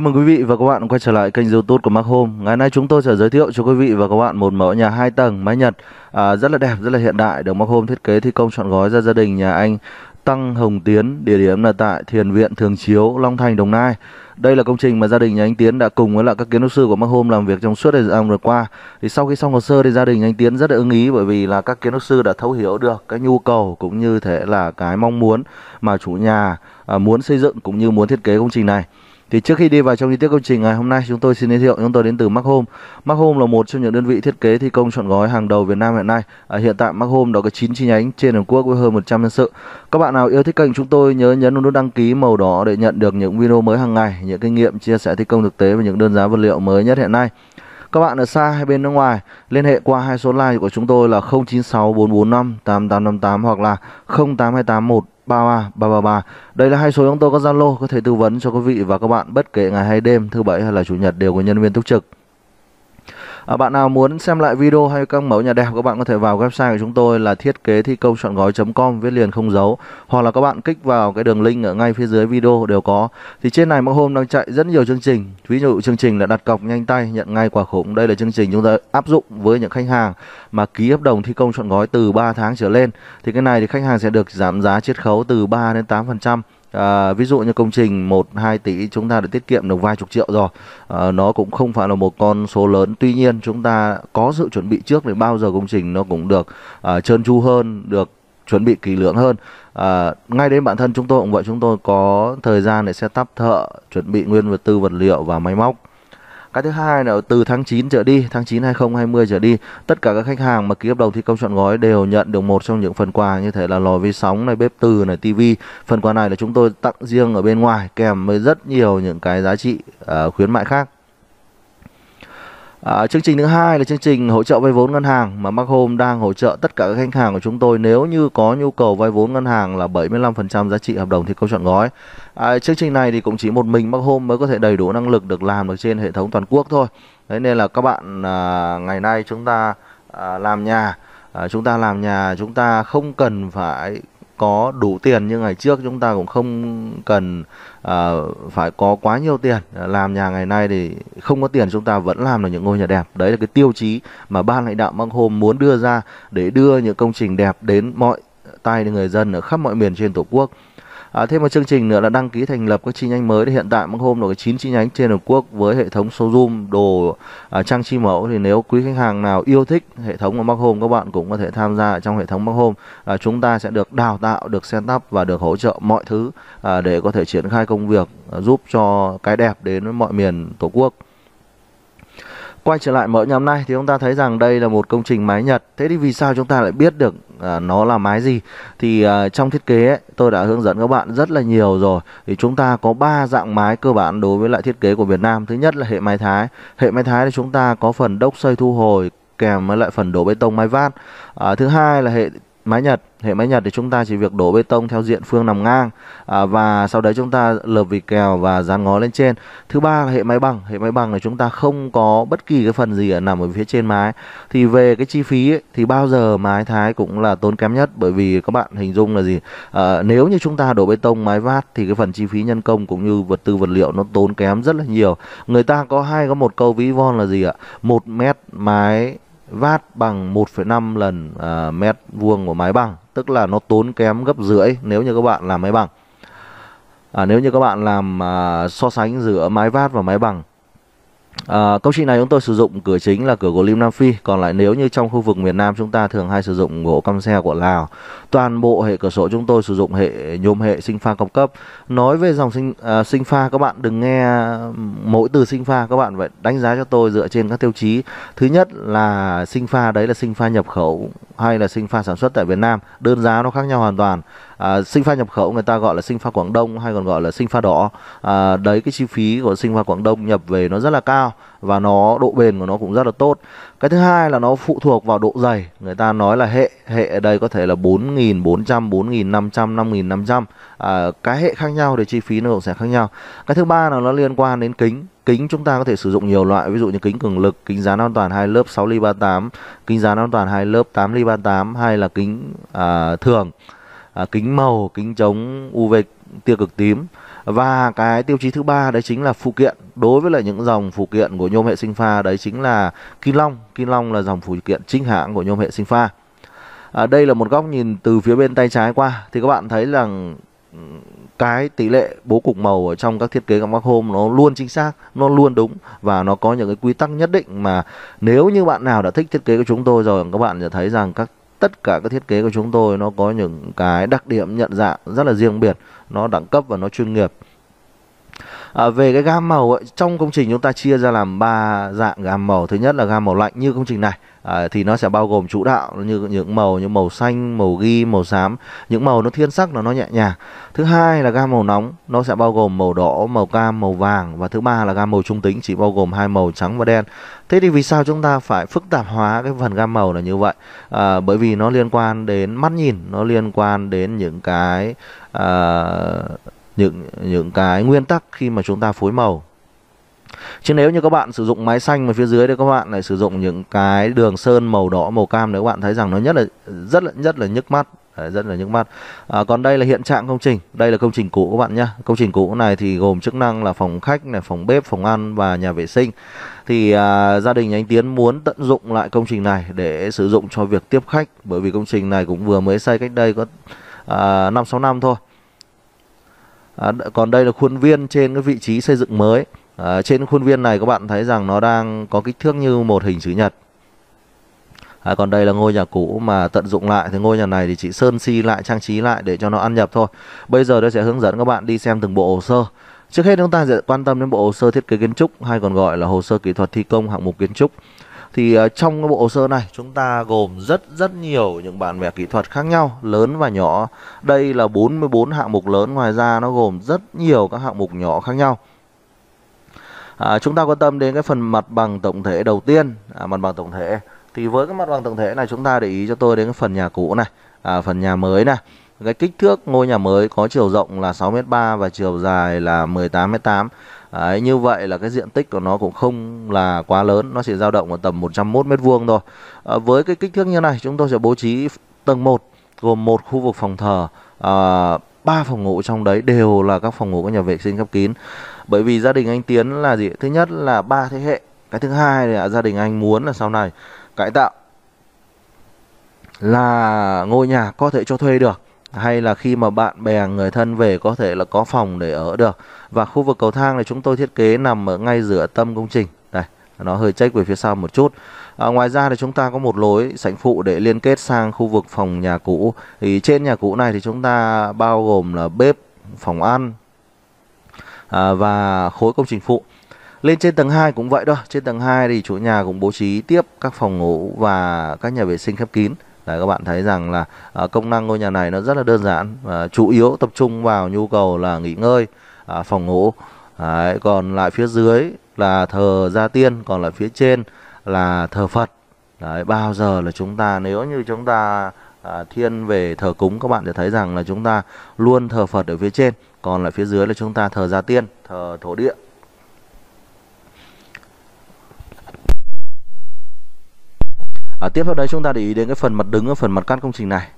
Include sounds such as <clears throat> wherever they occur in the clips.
Chào mừng quý vị và các bạn quay trở lại kênh youtube của Mark Home Ngày nay chúng tôi sẽ giới thiệu cho quý vị và các bạn một mẫu nhà 2 tầng mái Nhật à, Rất là đẹp, rất là hiện đại Được Mark Home thiết kế thi công trọn gói ra gia đình nhà anh Tăng Hồng Tiến Địa điểm là tại Thiền Viện Thường Chiếu, Long Thành, Đồng Nai đây là công trình mà gia đình nhà anh Tiến đã cùng với lại các kiến trúc sư của Mark Home làm việc trong suốt thời gian vừa qua. Thì sau khi xong hồ sơ thì gia đình anh Tiến rất là ưng ý bởi vì là các kiến trúc sư đã thấu hiểu được cái nhu cầu cũng như thể là cái mong muốn mà chủ nhà à, muốn xây dựng cũng như muốn thiết kế công trình này. Thì trước khi đi vào trong chi tiết công trình ngày hôm nay chúng tôi xin giới thiệu chúng tôi đến từ Mac Home. Mac Home là một trong những đơn vị thiết kế thi công chọn gói hàng đầu Việt Nam hiện nay. À, hiện tại Mac Home đã có 9 chi nhánh trên toàn quốc với hơn 100 nhân sự. Các bạn nào yêu thích kênh chúng tôi nhớ nhấn nút đăng ký màu đỏ để nhận được những video mới hàng ngày, những kinh nghiệm chia sẻ thi công thực tế và những đơn giá vật liệu mới nhất hiện nay. Các bạn ở xa hay bên nước ngoài liên hệ qua hai số line của chúng tôi là 096445 8858 hoặc là 08281 33 333. Đây là hai số chúng tôi có Zalo có thể tư vấn cho quý vị và các bạn bất kể ngày hay đêm, thứ bảy hay là chủ nhật đều có nhân viên túc trực. À, bạn nào muốn xem lại video hay các mẫu nhà đẹp các bạn có thể vào website của chúng tôi là thiết kế thi công chọn gói.com viết liền không dấu hoặc là các bạn kích vào cái đường link ở ngay phía dưới video đều có. Thì trên này mỗi hôm đang chạy rất nhiều chương trình. Ví dụ chương trình là đặt cọc nhanh tay nhận ngay quả khủng. Đây là chương trình chúng ta áp dụng với những khách hàng mà ký hợp đồng thi công chọn gói từ 3 tháng trở lên. Thì cái này thì khách hàng sẽ được giảm giá chiết khấu từ 3 đến 8%. À, ví dụ như công trình 1 2 tỷ chúng ta đã tiết kiệm được vài chục triệu rồi. À, nó cũng không phải là một con số lớn. Tuy nhiên chúng ta có sự chuẩn bị trước thì bao giờ công trình nó cũng được à, trơn tru hơn, được chuẩn bị kỹ lưỡng hơn. À, ngay đến bản thân chúng tôi cũng vậy, chúng tôi có thời gian để sẽ tắp thợ, chuẩn bị nguyên vật tư vật liệu và máy móc cái thứ hai là từ tháng 9 trở đi, tháng 9 2020 trở đi, tất cả các khách hàng mà ký hợp đồng thi công chọn gói đều nhận được một trong những phần quà như thể là lò vi sóng này, bếp từ này, tivi. Phần quà này là chúng tôi tặng riêng ở bên ngoài kèm với rất nhiều những cái giá trị uh, khuyến mại khác. À, chương trình thứ hai là chương trình hỗ trợ vay vốn ngân hàng mà Mark Home đang hỗ trợ tất cả các khách hàng của chúng tôi nếu như có nhu cầu vay vốn ngân hàng là 75% giá trị hợp đồng thì câu chọn gói. À, chương trình này thì cũng chỉ một mình Mark Home mới có thể đầy đủ năng lực được làm được trên hệ thống toàn quốc thôi. Thế nên là các bạn à, ngày nay chúng ta à, làm nhà à, chúng ta làm nhà chúng ta không cần phải có đủ tiền như ngày trước chúng ta cũng không cần uh, phải có quá nhiều tiền. Làm nhà ngày nay thì không có tiền chúng ta vẫn làm được những ngôi nhà đẹp. Đấy là cái tiêu chí mà ban lãnh đạo băng hôm muốn đưa ra để đưa những công trình đẹp đến mọi tay người dân ở khắp mọi miền trên tổ quốc. À, thêm một chương trình nữa là đăng ký thành lập các chi nhánh mới. Thì hiện tại Măng Hôm có 9 chi nhánh trên toàn quốc với hệ thống showroom đồ à, trang trí mẫu. Thì nếu quý khách hàng nào yêu thích hệ thống của Măng Hôm các bạn cũng có thể tham gia trong hệ thống Măng Hôm. À, chúng ta sẽ được đào tạo, được setup và được hỗ trợ mọi thứ à, để có thể triển khai công việc à, giúp cho cái đẹp đến với mọi miền tổ quốc. Quay trở lại mẫu nhóm này thì chúng ta thấy rằng đây là một công trình mái Nhật. Thế thì vì sao chúng ta lại biết được à, nó là mái gì? Thì à, trong thiết kế ấy, tôi đã hướng dẫn các bạn rất là nhiều rồi. Thì chúng ta có ba dạng mái cơ bản đối với lại thiết kế của Việt Nam. Thứ nhất là hệ mái Thái. Hệ mái Thái thì chúng ta có phần đốc xây thu hồi kèm với lại phần đổ bê tông mái vát. À, thứ hai là hệ mái Nhật hệ mái Nhật thì chúng ta chỉ việc đổ bê tông theo diện phương nằm ngang. À, và sau đấy chúng ta lợp vỉ kèo và dán ngói lên trên. Thứ ba là hệ máy bằng. Hệ máy bằng là chúng ta không có bất kỳ cái phần gì ở nằm ở phía trên mái. Thì về cái chi phí ấy, thì bao giờ mái thái cũng là tốn kém nhất. Bởi vì các bạn hình dung là gì? À, nếu như chúng ta đổ bê tông mái vát thì cái phần chi phí nhân công cũng như vật tư vật liệu nó tốn kém rất là nhiều. Người ta có hay có một câu ví von là gì ạ? Một mét mái vát bằng 1,5 lần uh, mét vuông của máy bằng tức là nó tốn kém gấp rưỡi nếu như các bạn làm máy bằng à, nếu như các bạn làm uh, so sánh giữa máy vát và máy bằng À, công trình này chúng tôi sử dụng cửa chính là cửa gỗ lim Nam Phi. Còn lại nếu như trong khu vực miền Nam chúng ta thường hay sử dụng gỗ căm xe của Lào. Toàn bộ hệ cửa sổ chúng tôi sử dụng hệ nhôm hệ sinh pha cao cấp. Nói về dòng sinh, à, sinh pha các bạn đừng nghe mỗi từ sinh pha Các bạn phải đánh giá cho tôi dựa trên các tiêu chí. Thứ nhất là sinh pha đấy là sinh pha nhập khẩu hay là sinh pha sản xuất tại Việt Nam. Đơn giá nó khác nhau hoàn toàn. À, sinh pha nhập khẩu người ta gọi là sinh pha Quảng Đông hay còn gọi là sinh pha đỏ. À, đấy cái chi phí của sinh pha Quảng Đông nhập về nó rất là cao và nó độ bền của nó cũng rất là tốt. Cái thứ hai là nó phụ thuộc vào độ dày. Người ta nói là hệ hệ ở đây có thể là 4.400 4.500 5.500 à, cái hệ khác nhau thì chi phí nó cũng sẽ khác nhau. Cái thứ ba là nó liên quan đến kính. Kính chúng ta có thể sử dụng nhiều loại ví dụ như kính cường lực kính dán an toàn hai lớp 6 ly 38 kính dán an toàn hai lớp 8 ly 38 hay là kính à, thường. À, kính màu kính chống UV tia cực tím. Và cái tiêu chí thứ ba đấy chính là phụ kiện. Đối với lại những dòng phụ kiện của nhôm hệ sinh pha đấy chính là Kim Long. Kim Long là dòng phụ kiện chính hãng của nhôm hệ sinh pha. À, đây là một góc nhìn từ phía bên tay trái qua. Thì các bạn thấy rằng cái tỷ lệ bố cục màu ở trong các thiết kế các home nó luôn chính xác nó luôn đúng và nó có những cái quy tắc nhất định mà nếu như bạn nào đã thích thiết kế của chúng tôi rồi các bạn sẽ thấy rằng các tất cả các thiết kế của chúng tôi nó có những cái đặc điểm nhận dạng rất là riêng biệt. Nó đẳng cấp và nó chuyên nghiệp. À, về cái gam màu ấy, trong công trình chúng ta chia ra làm ba dạng gam màu. Thứ nhất là gam màu lạnh như công trình này. À, thì nó sẽ bao gồm chủ đạo như những màu như màu xanh màu ghi màu xám. Những màu nó thiên sắc là nó nhẹ nhàng. Thứ hai là gam màu nóng nó sẽ bao gồm màu đỏ màu cam màu vàng. Và thứ ba là gam màu trung tính chỉ bao gồm hai màu trắng và đen. Thế thì vì sao chúng ta phải phức tạp hóa cái phần gam màu là như vậy? À, bởi vì nó liên quan đến mắt nhìn nó liên quan đến những cái à, những những cái nguyên tắc khi mà chúng ta phối màu. Chứ nếu như các bạn sử dụng máy xanh mà phía dưới đây các bạn lại sử dụng những cái đường sơn màu đỏ màu cam nếu các bạn thấy rằng nó nhất là rất là rất là nhức mắt. Rất là nhức mắt. À, còn đây là hiện trạng công trình. Đây là công trình cũ các bạn nhé công trình cũ này thì gồm chức năng là phòng khách này phòng bếp phòng ăn và nhà vệ sinh. Thì à, gia đình anh Tiến muốn tận dụng lại công trình này để sử dụng cho việc tiếp khách. Bởi vì công trình này cũng vừa mới xây cách đây có à, năm sáu năm thôi à, còn đây là khuôn viên trên cái vị trí xây dựng mới. À, trên khuôn viên này các bạn thấy rằng nó đang có kích thước như một hình chữ nhật. À, còn đây là ngôi nhà cũ mà tận dụng lại. Thì ngôi nhà này thì chị sơn si lại trang trí lại để cho nó ăn nhập thôi. Bây giờ tôi sẽ hướng dẫn các bạn đi xem từng bộ hồ sơ. Trước hết chúng ta sẽ quan tâm đến bộ hồ sơ thiết kế kiến trúc hay còn gọi là hồ sơ kỹ thuật thi công hạng mục kiến trúc thì ờ, trong cái bộ hồ sơ này chúng ta gồm rất rất nhiều những bản vẽ kỹ thuật khác nhau lớn và nhỏ. Đây là 44 hạng mục lớn ngoài ra nó gồm rất nhiều các hạng mục nhỏ khác nhau. À, chúng ta quan tâm đến cái phần mặt bằng tổng thể đầu tiên. À, mặt bằng tổng thể. Thì với cái mặt bằng tổng thể này chúng ta để ý cho tôi đến cái phần nhà cũ này à, phần nhà mới này. Cái kích thước ngôi nhà mới có chiều rộng là 6m3 và chiều dài là 18m8 Đấy, như vậy là cái diện tích của nó cũng không là quá lớn nó chỉ dao động ở tầm 101 mét vuông thôi. À, với cái kích thước như này chúng tôi sẽ bố trí tầng 1 gồm một khu vực phòng thờ à, ba phòng ngủ trong đấy đều là các phòng ngủ có nhà vệ sinh khép kín. Bởi vì gia đình anh Tiến là gì? Thứ nhất là ba thế hệ cái thứ hai là gia đình anh muốn là sau này cải tạo là ngôi nhà có thể cho thuê được hay là khi mà bạn bè người thân về có thể là có phòng để ở được. Và khu vực cầu thang này chúng tôi thiết kế nằm ở ngay giữa tâm công trình. Đây nó hơi chếch về phía sau một chút. À, ngoài ra thì chúng ta có một lối sảnh phụ để liên kết sang khu vực phòng nhà cũ. Thì trên nhà cũ này thì chúng ta bao gồm là bếp phòng ăn à, và khối công trình phụ. Lên trên tầng 2 cũng vậy thôi. Trên tầng 2 thì chủ nhà cũng bố trí tiếp các phòng ngủ và các nhà vệ sinh khép kín. Đấy, các bạn thấy rằng là à, công năng ngôi nhà này nó rất là đơn giản và chủ yếu tập trung vào nhu cầu là nghỉ ngơi à, phòng ngủ. Đấy, còn lại phía dưới là thờ gia tiên còn lại phía trên là thờ Phật. Đấy, bao giờ là chúng ta nếu như chúng ta à, thiên về thờ cúng các bạn sẽ thấy rằng là chúng ta luôn thờ Phật ở phía trên còn lại phía dưới là chúng ta thờ gia tiên thờ thổ địa. À, tiếp theo đấy chúng ta để ý đến cái phần mặt đứng ở phần mặt cắt công trình này.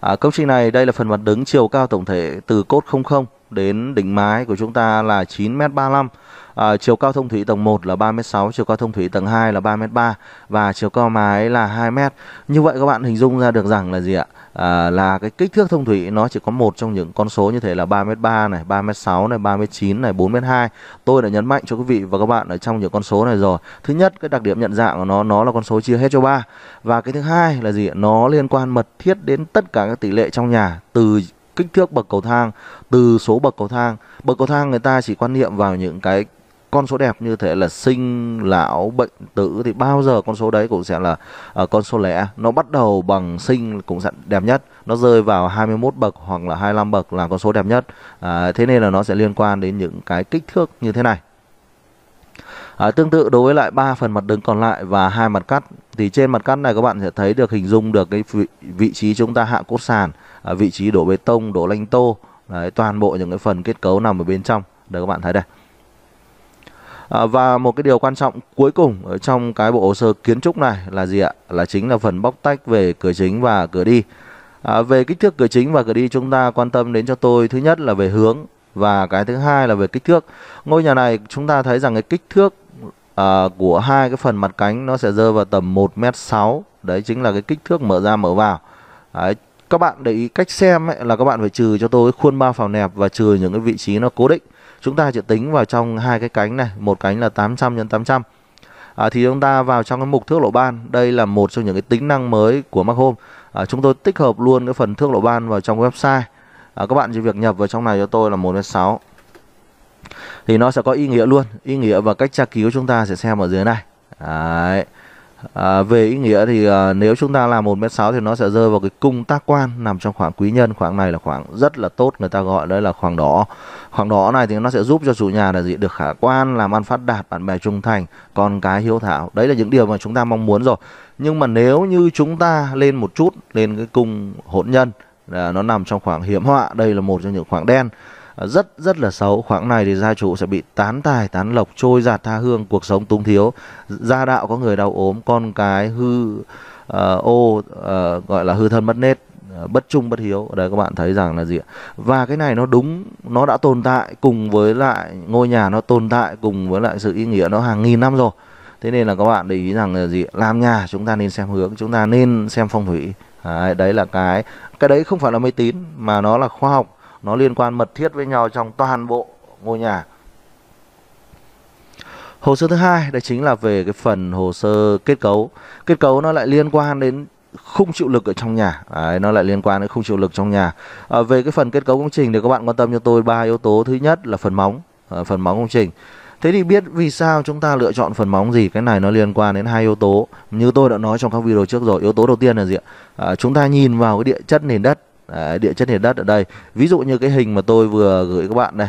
À, công trình này đây là phần mặt đứng chiều cao tổng thể từ cốt 00 đến đỉnh mái của chúng ta là 9m35. À, chiều cao thông thủy tầng 1 là 3m6, chiều cao thông thủy tầng 2 là 3m3 và chiều cao mái là 2m. Như vậy các bạn hình dung ra được rằng là gì ạ? à, là cái kích thước thông thủy nó chỉ có một trong những con số như thế là 3m3 này, 3m6 này, 3m9 này, 4m2. Tôi đã nhấn mạnh cho quý vị và các bạn ở trong những con số này rồi. Thứ nhất cái đặc điểm nhận dạng của nó nó là con số chia hết cho 3. Và cái thứ hai là gì? Nó liên quan mật thiết đến tất cả các tỷ lệ trong nhà từ kích thước bậc cầu thang, từ số bậc cầu thang. Bậc cầu thang người ta chỉ quan niệm vào những cái con số đẹp như thế là sinh lão bệnh tử thì bao giờ con số đấy cũng sẽ là uh, con số lẻ. Nó bắt đầu bằng sinh cũng sẽ đẹp nhất. Nó rơi vào 21 bậc hoặc là 25 bậc là con số đẹp nhất. Uh, thế nên là nó sẽ liên quan đến những cái kích thước như thế này. À, tương tự đối với lại ba phần mặt đứng còn lại và hai mặt cắt. Thì trên mặt cắt này các bạn sẽ thấy được hình dung được cái vị, vị trí chúng ta hạ cốt sàn, à, vị trí đổ bê tông, đổ lanh tô, đấy, toàn bộ những cái phần kết cấu nằm ở bên trong. Đây các bạn thấy đây. À, và một cái điều quan trọng cuối cùng ở trong cái bộ hồ sơ kiến trúc này là gì ạ? Là chính là phần bóc tách về cửa chính và cửa đi. À, về kích thước cửa chính và cửa đi chúng ta quan tâm đến cho tôi thứ nhất là về hướng và cái thứ hai là về kích thước ngôi nhà này chúng ta thấy rằng cái kích thước à, của hai cái phần mặt cánh nó sẽ rơi vào tầm 1m6 đấy chính là cái kích thước mở ra mở vào đấy, các bạn để ý cách xem ấy, là các bạn phải trừ cho tôi khuôn bao phào nẹp và trừ những cái vị trí nó cố định. Chúng ta chỉ tính vào trong hai cái cánh này một cánh là 800 x 800 à, thì chúng ta vào trong cái mục thước lộ ban đây là một trong những cái tính năng mới của Mac Home à, chúng tôi tích hợp luôn cái phần thước lộ ban vào trong website. À, các bạn chỉ việc nhập vào trong này cho tôi là 1.6 thì nó sẽ có ý nghĩa luôn ý nghĩa và cách tra cứu chúng ta sẽ xem ở dưới này. Đấy. À, về ý nghĩa thì à, nếu chúng ta làm 1m6 thì nó sẽ rơi vào cái cung tác quan nằm trong khoảng quý nhân. Khoảng này là khoảng rất là tốt người ta gọi đấy là khoảng đỏ. Khoảng đỏ này thì nó sẽ giúp cho chủ nhà là gì? Được khả quan làm ăn phát đạt bạn bè trung thành con cái hiếu thảo. Đấy là những điều mà chúng ta mong muốn rồi. Nhưng mà nếu như chúng ta lên một chút lên cái cung hỗn nhân là nó nằm trong khoảng hiểm họa đây là một trong những khoảng đen Ờ, rất rất là xấu. Khoảng này thì gia chủ sẽ bị tán tài tán lộc trôi giạt tha hương cuộc sống túng thiếu. Gia đạo có người đau ốm con cái hư uh, ô uh, gọi là hư thân mất nết uh, bất trung bất hiếu. Ở đây các bạn thấy rằng là gì ạ? Và cái này nó đúng nó đã tồn tại cùng với lại ngôi nhà nó tồn tại cùng với lại sự ý nghĩa nó hàng nghìn năm rồi. Thế nên là các bạn để ý rằng là gì làm nhà chúng ta nên xem hướng chúng ta nên xem phong thủy. Đấy, đấy là cái cái đấy không phải là mê tín mà nó là khoa học nó liên quan mật thiết với nhau trong toàn bộ ngôi nhà. Hồ sơ thứ hai đây chính là về cái phần hồ sơ kết cấu. Kết cấu nó lại liên quan đến khung chịu lực ở trong nhà. Đấy, nó lại liên quan đến khung chịu lực trong nhà. À, về cái phần kết cấu công trình thì các bạn quan tâm cho tôi ba yếu tố. Thứ nhất là phần móng à, phần móng công trình. Thế thì biết vì sao chúng ta lựa chọn phần móng gì? Cái này nó liên quan đến hai yếu tố. Như tôi đã nói trong các video trước rồi yếu tố đầu tiên là gì ạ? À, chúng ta nhìn vào cái địa chất nền đất. Đấy, địa chất nền đất ở đây. Ví dụ như cái hình mà tôi vừa gửi các bạn đây.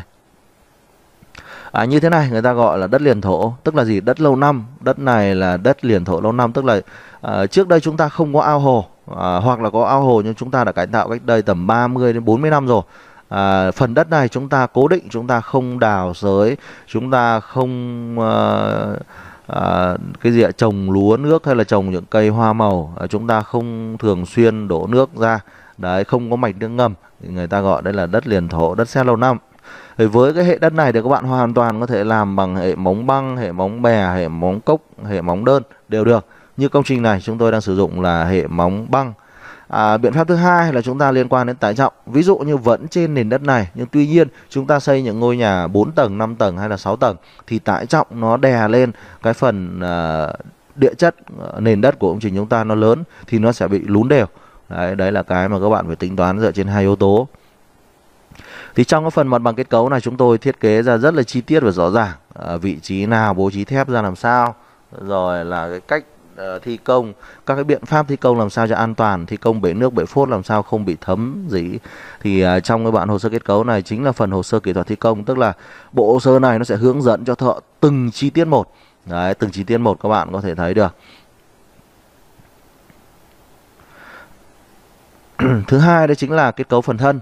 À, như thế này người ta gọi là đất liền thổ tức là gì? Đất lâu năm. Đất này là đất liền thổ lâu năm tức là à, trước đây chúng ta không có ao hồ à, hoặc là có ao hồ nhưng chúng ta đã cải tạo cách đây tầm 30 đến 40 năm rồi. À, phần đất này chúng ta cố định chúng ta không đào sới chúng ta không à, à, cái gì ạ? Trồng lúa nước hay là trồng những cây hoa màu. À, chúng ta không thường xuyên đổ nước ra đấy không có mạch nước ngầm thì người ta gọi đây là đất liền thổ đất sét lâu năm thì với cái hệ đất này thì các bạn hoàn toàn có thể làm bằng hệ móng băng hệ móng bè hệ móng cốc hệ móng đơn đều được như công trình này chúng tôi đang sử dụng là hệ móng băng À, biện pháp thứ hai là chúng ta liên quan đến tải trọng. Ví dụ như vẫn trên nền đất này nhưng tuy nhiên chúng ta xây những ngôi nhà 4 tầng, 5 tầng hay là 6 tầng thì tải trọng nó đè lên cái phần à, địa chất à, nền đất của công trình chúng ta nó lớn thì nó sẽ bị lún đều. Đấy, đấy là cái mà các bạn phải tính toán dựa trên hai yếu tố. Thì trong cái phần mặt bằng kết cấu này chúng tôi thiết kế ra rất là chi tiết và rõ ràng. À, vị trí nào bố trí thép ra làm sao, rồi là cái cách uh, thi công, các cái biện pháp thi công làm sao cho an toàn, thi công bể nước bể phốt làm sao không bị thấm gì. Thì uh, trong cái bản hồ sơ kết cấu này chính là phần hồ sơ kỹ thuật thi công, tức là bộ hồ sơ này nó sẽ hướng dẫn cho thợ từng chi tiết một. Đấy, từng chi tiết một các bạn có thể thấy được. <clears throat> thứ hai đó chính là kết cấu phần thân.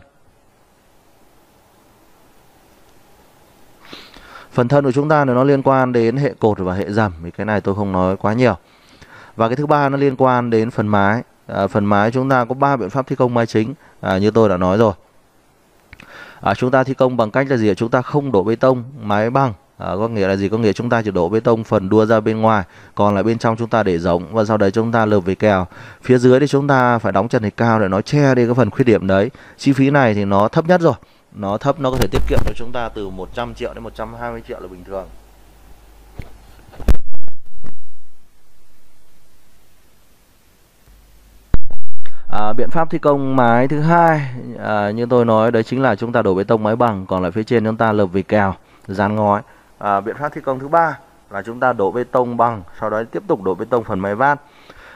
Phần thân của chúng ta thì nó liên quan đến hệ cột và hệ dầm thì cái này tôi không nói quá nhiều. Và cái thứ ba nó liên quan đến phần mái. À, phần mái chúng ta có ba biện pháp thi công mái chính à, như tôi đã nói rồi. À, chúng ta thi công bằng cách là gì chúng ta không đổ bê tông mái bằng à, có nghĩa là gì? Có nghĩa chúng ta chỉ đổ bê tông phần đua ra bên ngoài còn lại bên trong chúng ta để giống và sau đấy chúng ta lợp về kèo. Phía dưới thì chúng ta phải đóng trần thạch cao để nó che đi cái phần khuyết điểm đấy. Chi phí này thì nó thấp nhất rồi. Nó thấp nó có thể tiết kiệm cho chúng ta từ 100 triệu đến 120 triệu là bình thường. À, biện pháp thi công mái thứ hai à, như tôi nói đấy chính là chúng ta đổ bê tông mái bằng còn lại phía trên chúng ta lợp vì kèo dán ngói à, biện pháp thi công thứ ba là chúng ta đổ bê tông bằng sau đó tiếp tục đổ bê tông phần mái vát.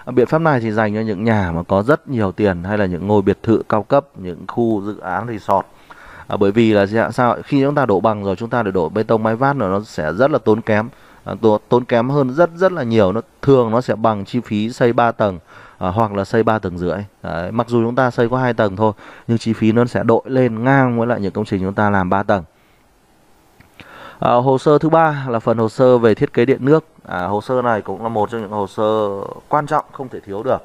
À, biện pháp này thì dành cho những nhà mà có rất nhiều tiền hay là những ngôi biệt thự cao cấp những khu dự án resort. À, bởi vì là sao khi chúng ta đổ bằng rồi chúng ta để đổ bê tông mái vát rồi nó sẽ rất là tốn kém. À, tốn kém hơn rất rất là nhiều. Nó thường nó sẽ bằng chi phí xây 3 tầng à, hoặc là xây 3 tầng rưỡi. Đấy, mặc dù chúng ta xây có hai tầng thôi nhưng chi phí nó sẽ đội lên ngang với lại những công trình chúng ta làm 3 tầng. À, hồ sơ thứ ba là phần hồ sơ về thiết kế điện nước. À, hồ sơ này cũng là một trong những hồ sơ quan trọng không thể thiếu được.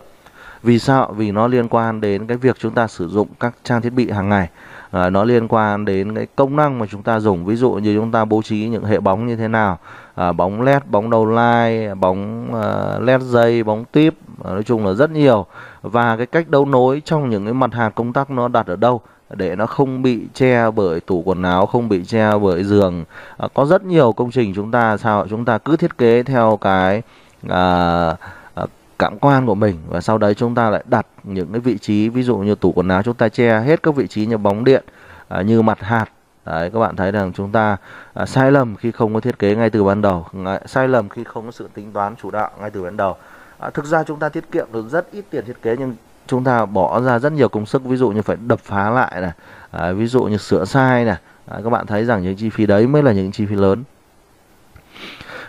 Vì sao? Vì nó liên quan đến cái việc chúng ta sử dụng các trang thiết bị hàng ngày. à, nó liên quan đến cái công năng mà chúng ta dùng ví dụ như chúng ta bố trí những hệ bóng như thế nào à, bóng led bóng đầu line bóng uh, led dây bóng tiếp à, nói chung là rất nhiều và cái cách đấu nối trong những cái mặt hàng công tắc nó đặt ở đâu để nó không bị che bởi tủ quần áo không bị che bởi giường. À, có rất nhiều công trình chúng ta sao chúng ta cứ thiết kế theo cái à, à, cảm quan của mình và sau đấy chúng ta lại đặt những cái vị trí ví dụ như tủ quần áo chúng ta che hết các vị trí như bóng điện à, như mặt hạt. Đấy, các bạn thấy rằng chúng ta à, sai lầm khi không có thiết kế ngay từ ban đầu, sai lầm khi không có sự tính toán chủ đạo ngay từ ban đầu. À, thực ra chúng ta tiết kiệm được rất ít tiền thiết kế nhưng chúng ta bỏ ra rất nhiều công sức ví dụ như phải đập phá lại này à, ví dụ như sửa sai này à, các bạn thấy rằng những chi phí đấy mới là những chi phí lớn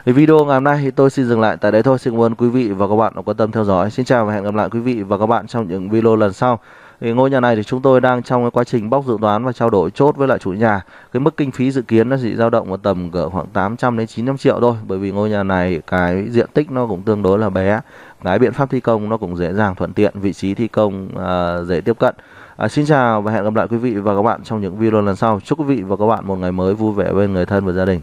thì video ngày hôm nay thì tôi xin dừng lại tại đây thôi. Xin cảm ơn quý vị và các bạn đã quan tâm theo dõi. Xin chào và hẹn gặp lại quý vị và các bạn trong những video lần sau. Thì ngôi nhà này thì chúng tôi đang trong cái quá trình bóc dự toán và trao đổi chốt với lại chủ nhà. Cái mức kinh phí dự kiến nó chỉ dao động ở tầm cỡ khoảng 800 đến 900 triệu thôi. Bởi vì ngôi nhà này cái diện tích nó cũng tương đối là bé. Cái biện pháp thi công nó cũng dễ dàng thuận tiện, vị trí thi công à, dễ tiếp cận. À, xin chào và hẹn gặp lại quý vị và các bạn trong những video lần sau. Chúc quý vị và các bạn một ngày mới vui vẻ bên người thân và gia đình.